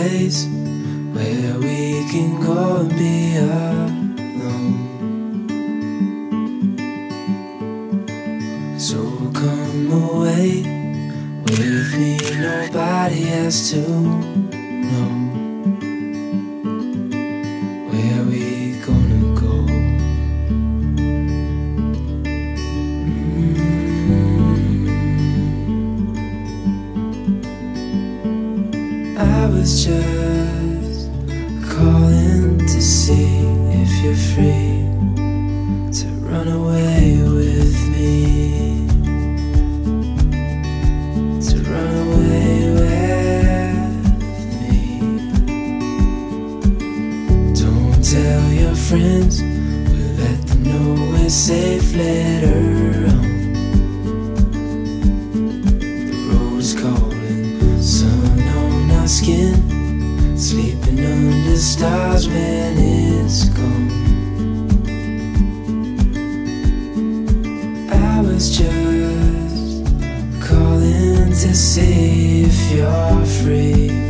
place where we can go and be alone. So come away with me, nobody has to just calling to see if you're free to run away with me. To run away with me. Don't tell your friends, we'll let them know we're safe skin, sleeping under stars when it's gone. I was just calling to see if you're free